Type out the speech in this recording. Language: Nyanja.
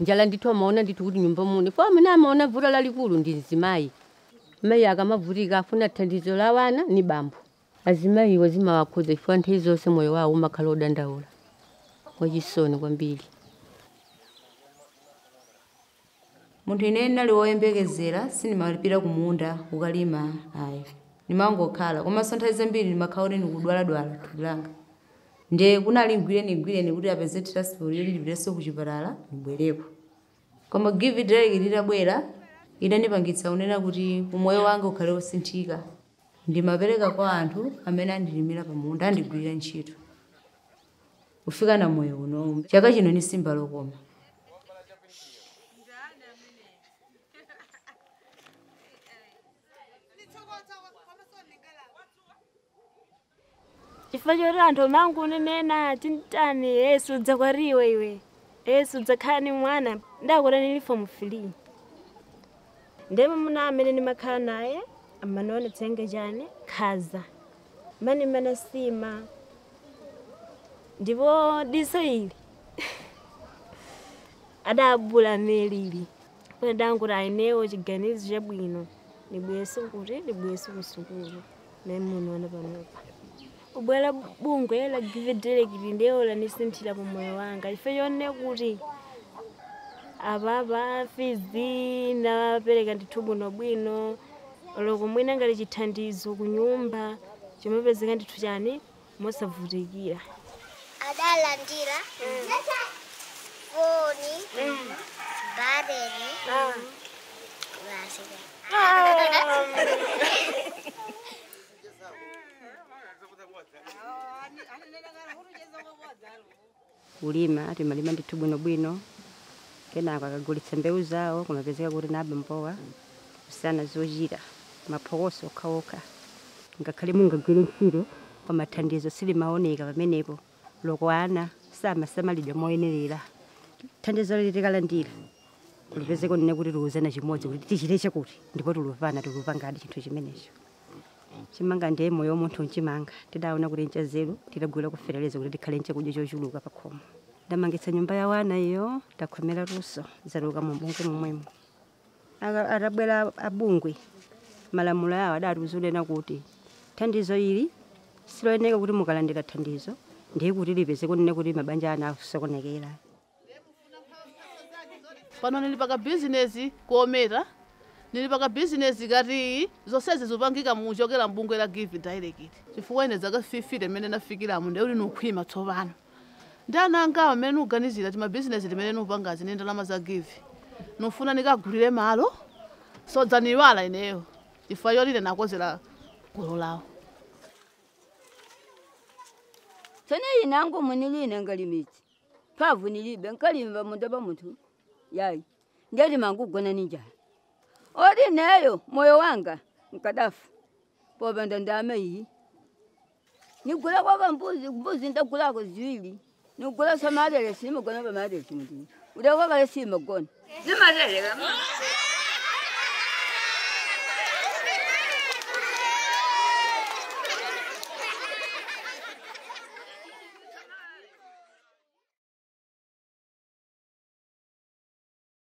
njala ndithu amaona ndithu kuti nyumba muno fo amene amaona vuto lalikulu ndi mzimayi mayi akamavutika afuna thandizo la wana ni bambo azimayiwo zimawakhudza chifukwa nthawi zonse moyo wawo umakhala odandaula wachisoni kwambiri munthu ine nali woyembekezera sindimalipira kumunda kukalima. Ayi ndimangokhala komanso nthawi zambiri ndimakhala kuti ndikudwaladwala thupi langa nde kunali mgwireni mgwireni kuti apeze transport yoti ndipirenso ku koma it like litabwera idandipangitsa kunena kuti umoyo wanga ukhale wosinthika ndimapereka kwa anthu amene andilimira pamunda andigwirira ntchito. Kufika na moyo uno chaka chino ni simba lokoma chifukwa choti anthu mangu ninena tintani yesu udzakwariwe iwe. Yesu udzakhala ni mwana ndakuti nilifomu free ndemo muna amene ndimakhala naye amanionetsenge chani khaza. Mani mana sima. Ndipo diso ili adabula melili kune danguti ainewo chiganizo chabwino. Ndibweyeso kuti ndibweyeso kusukulu namuno wana panopa ubwera bungwe la give delegate ndiyo lanisinthira pamoyo wanga. Ife yonne kuti apapa fizi napereka ndithu bwino bwino loko mwina ngati chithandizo kunyumba chimapezeka ndithu chani? Mosavutikira adalandira foni bareni basi kulima timalima ndithu bwinobwino kenako akagulitsa mbewu zawo kumapezeka kuti nabe mbowa. Kusana zochita maphokoso okhaokha. Ngakhale mungagwire ntchito koma thandizo silimaoneka pamenepo. Loko ana samasamalidwa moyenerera thandizo litikalandira lipezeko nne kuti tiuzana chimodzi kuti tichite chakuti ndipo tiluvana tilupangadi chinthu chimenecho chimanga ndiye moyo womunthu mchimanga tidaona kuti nchazeru tidagwira kufereleza kuti tikhale nchakudya chochuluka pa khomo. Ndamangitsa nyumba ya wana iyo takhomera luso zaluka mubungwe momwemo. Atabwera abungwe malamulo yawo adatiuzulena kuti thandizo ili? Siloyeneka kuti mukalandira thandizo ndiye kuti lipezeko nne kuti mabanja ana akusokonekera pano nili paka bizinesi kuomera nili paka bizinesi kati zonsezi zopangika muchokera mbungwe la give direct chifukwa ine zaka 50 imene nafikiramo ndeuti nukhwima tsopano ndi ana angawo amene nuganizira ti mabizinesi limene nupangazi ndi ndalama za give. Nufuna nikagulire malo sodzaniwala ineyo. Chifukwa yoti ine nakozera gulu lawo tsone inangu munilina ngalimidzi phavu nilibe nkalimva mundaba munthu yayi ndeti mangugona ninjani ori neyo moyo wanga nkadafu povenda ndame iyi nigula kwava mbuzi mbuzi ndagulako ziwili nigula samalele sima gona vamalele simundi udakwavale sima gona zimalele